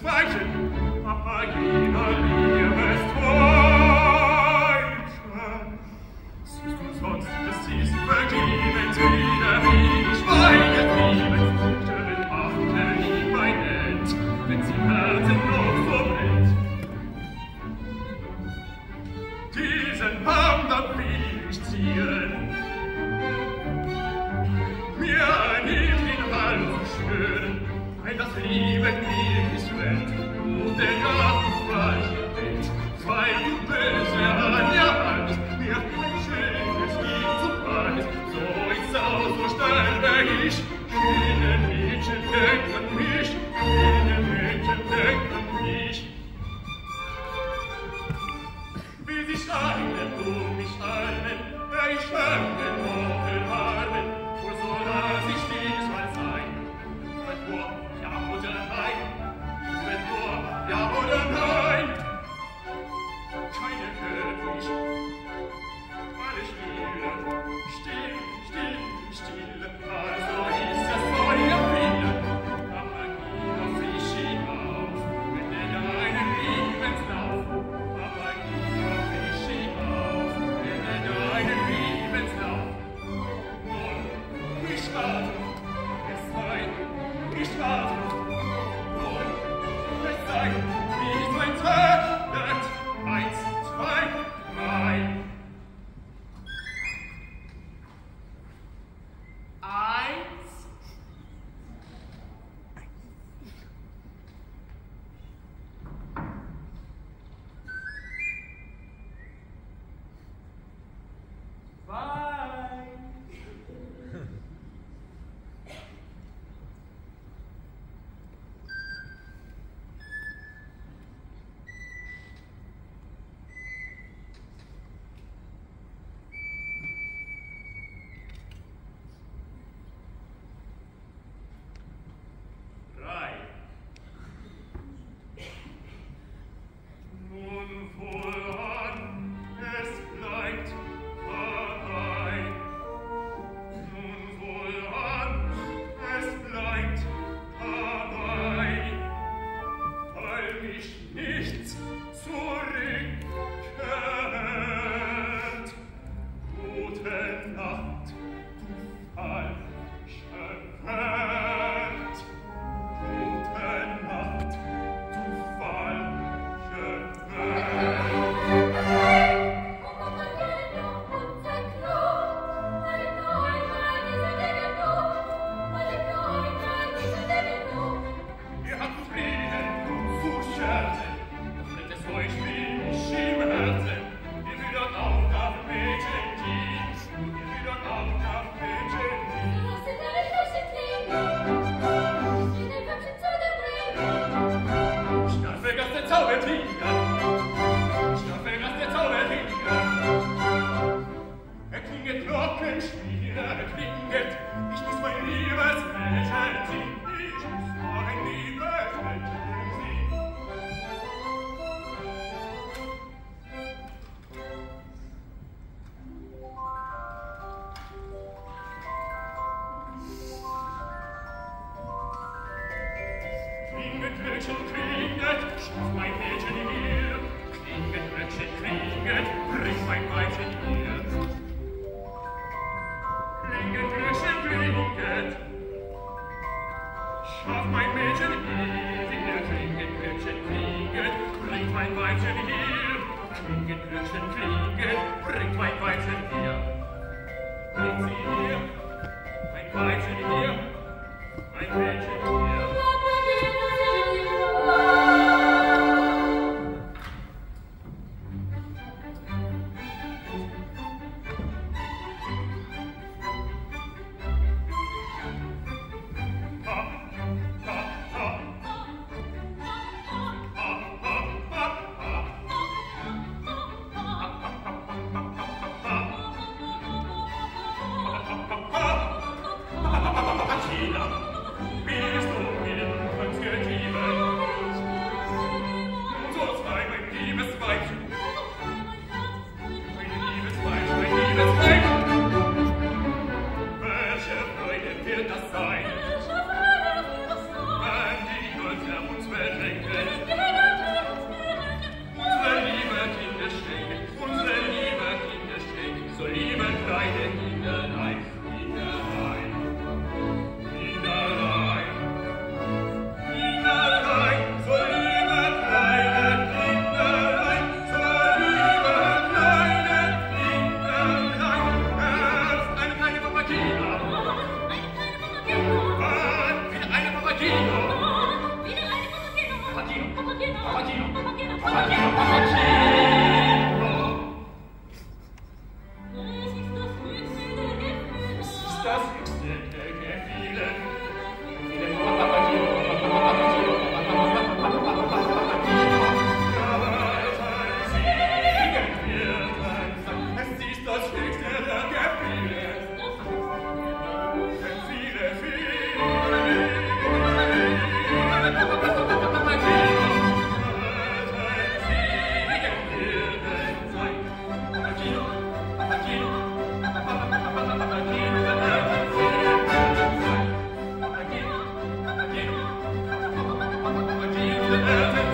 zweichen, aber jener Liebesdeutsche. Siehst du sonst, dass sie's vergebens wieder wie die Schweine trieben, stellen achte wenn sie Herzen noch so. Diesen Baum dann will mir an ihm den Hals schüren, weil das Liebe nie nicht wahr. Nun, es sei production Amen.